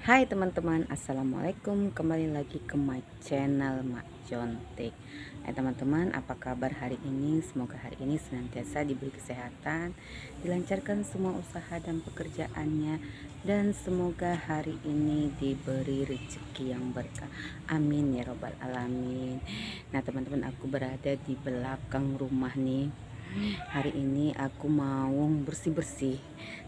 Hai teman-teman, Assalamualaikum. Kembali lagi ke my channel Mak Jontek Eh teman-teman, apa kabar hari ini? Semoga hari ini senantiasa diberi kesehatan Dilancarkan semua usaha dan pekerjaannya Dan semoga hari ini diberi rezeki yang berkah. Amin ya robbal alamin. Nah teman-teman, aku berada di belakang rumah nih. Hari ini aku mau bersih-bersih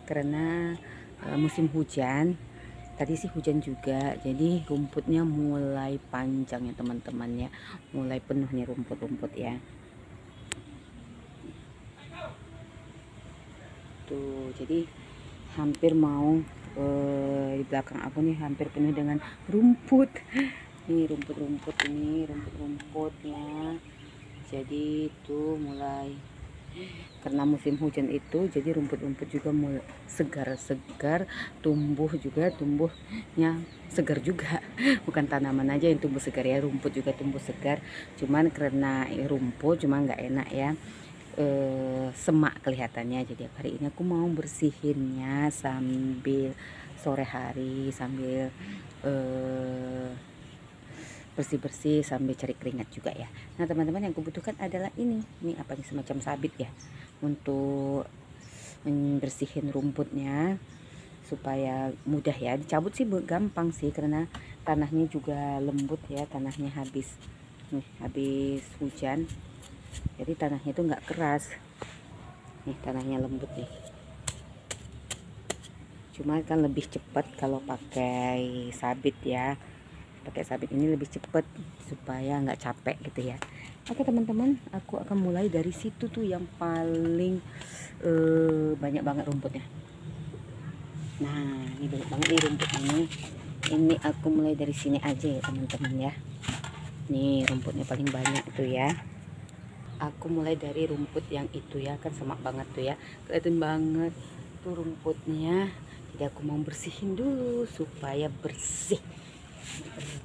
Karena uh, musim hujan tadi sih hujan juga jadi rumputnya mulai panjang ya teman-teman ya. Mulai penuh nih rumput-rumput ya. Tuh jadi hampir mau uh, di belakang aku nih hampir penuh dengan rumput. Nih rumput-rumput ini rumput-rumputnya. Jadi itu mulai karena musim hujan itu jadi rumput-rumput juga segar-segar tumbuh juga tumbuhnya segar juga. Bukan tanaman aja yang tumbuh segar ya rumput juga tumbuh segar. Cuman karena rumput cuma nggak enak ya e, semak kelihatannya. Jadi hari ini aku mau bersihinnya sambil sore hari sambil e, bersih-bersih sambil cari keringat juga ya. Nah teman-teman yang kubutuhkan adalah ini. Ini apa nih? Semacam sabit ya. Untuk membersihin rumputnya supaya mudah ya. Dicabut sih gampang sih karena tanahnya juga lembut ya. Tanahnya habis nih habis hujan. Jadi tanahnya itu nggak keras. Nih tanahnya lembut nih. Cuma kan lebih cepat kalau pakai sabit ya pakai sabit ini lebih cepat supaya nggak capek gitu ya. Oke teman-teman aku akan mulai dari situ tuh yang paling uh, banyak banget rumputnya. Nah ini banyak banget nih rumput ini. Ini aku mulai dari sini aja ya teman-teman ya. Nih rumputnya paling banyak tuh ya. Aku mulai dari rumput yang itu ya kan semak banget tuh ya. Kelihatan banget tuh rumputnya. Jadi aku mau bersihin dulu supaya bersih Thank you.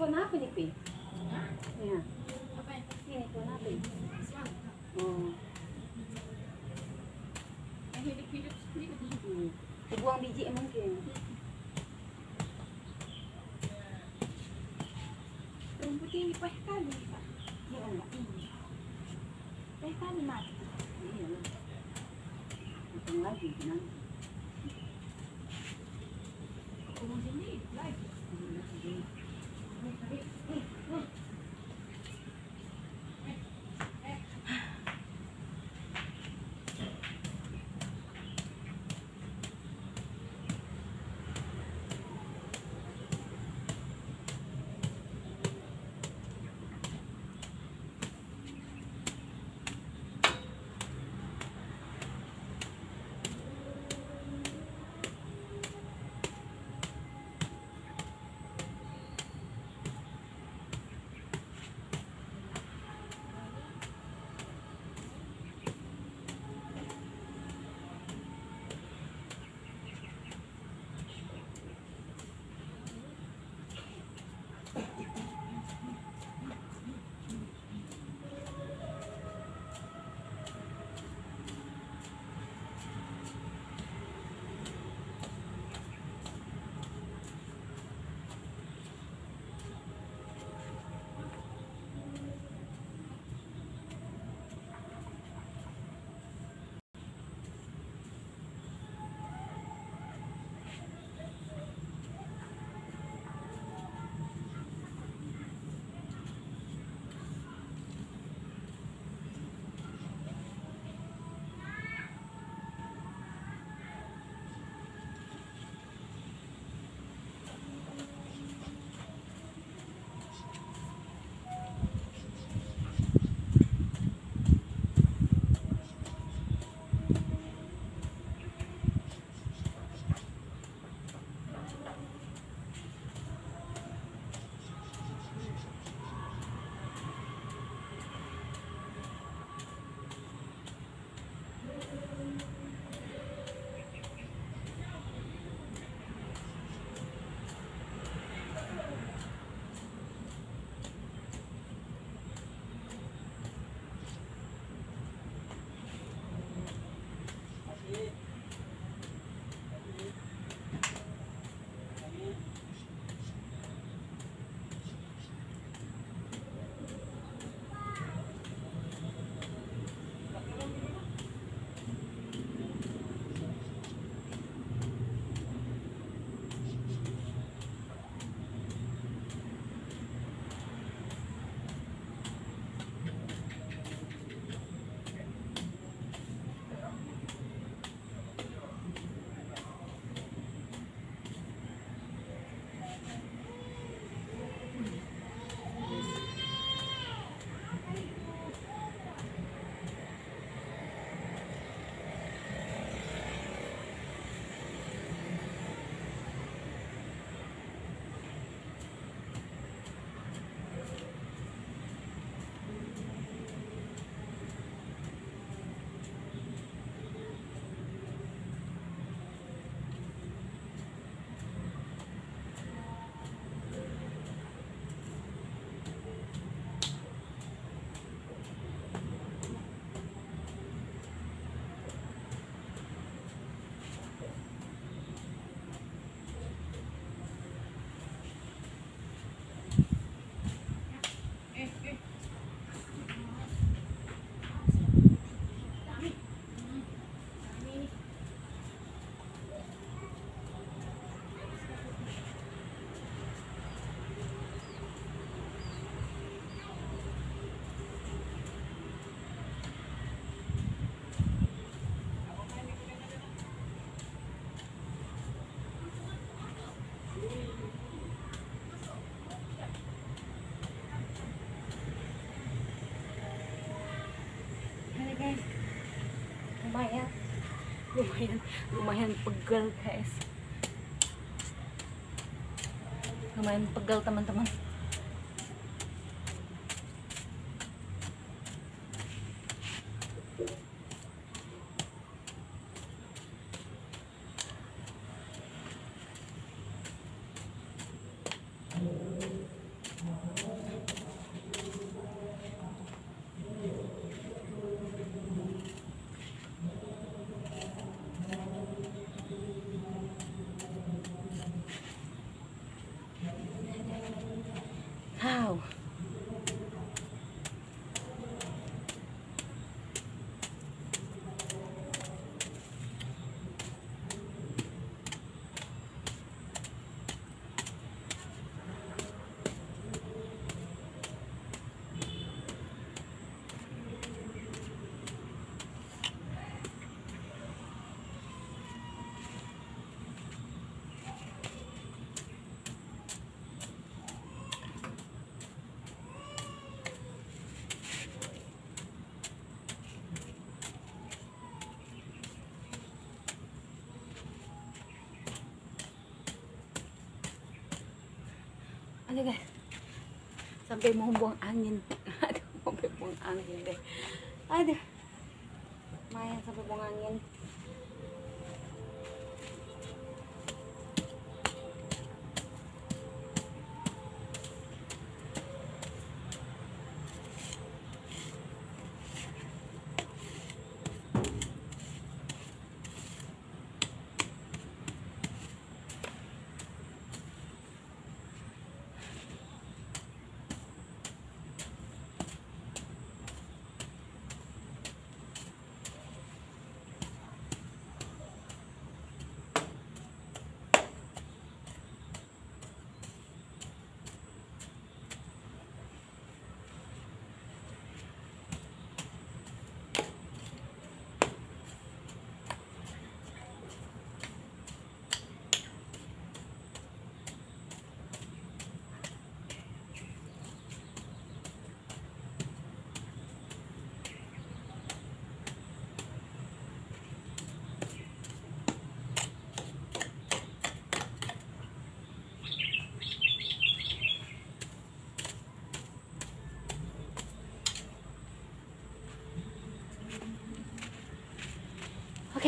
Phone apa nih, Pi? Ya. Apa ya? Ini phone apa? ya? Smart. Oh. Yang hidup-hidup. Hmm. Dibuang biji mungkin. Rumput ini peh kali, Pak. Iya enggak? Peh kali mati. Iya. Hitung lagi nanti. Kurung sini lagi. Thank you. Lumayan lumayan pegel guys. Lumayan pegel teman-teman aduh guys sampai mau buang angin. Aduh sampai buang angin deh. Aduh. Main sampai buang angin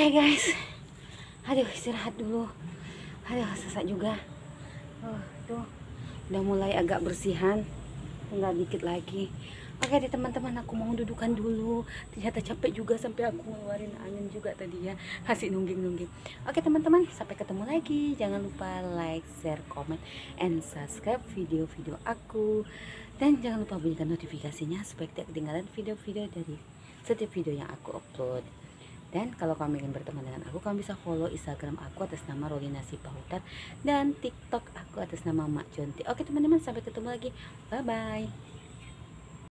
Oke guys, aduh istirahat dulu. Aduh sesak juga. Oh tuh udah mulai agak bersihan, tinggal dikit lagi. Oke deh teman-teman, aku mau dudukan dulu. Ternyata capek juga sampai aku ngeluarin angin juga tadi ya, kasih nungging-nungging. Oke teman-teman, sampai ketemu lagi. Jangan lupa like, share, comment, and subscribe video-video aku. Dan jangan lupa bunyikan notifikasinya supaya tidak ketinggalan video-video dari setiap video yang aku upload. Dan kalau kamu ingin berteman dengan aku, kamu bisa follow Instagram aku atas nama Rolina Sipahutar dan TikTok aku atas nama Mak Jonti. Oke teman-teman, sampai ketemu lagi. Bye bye.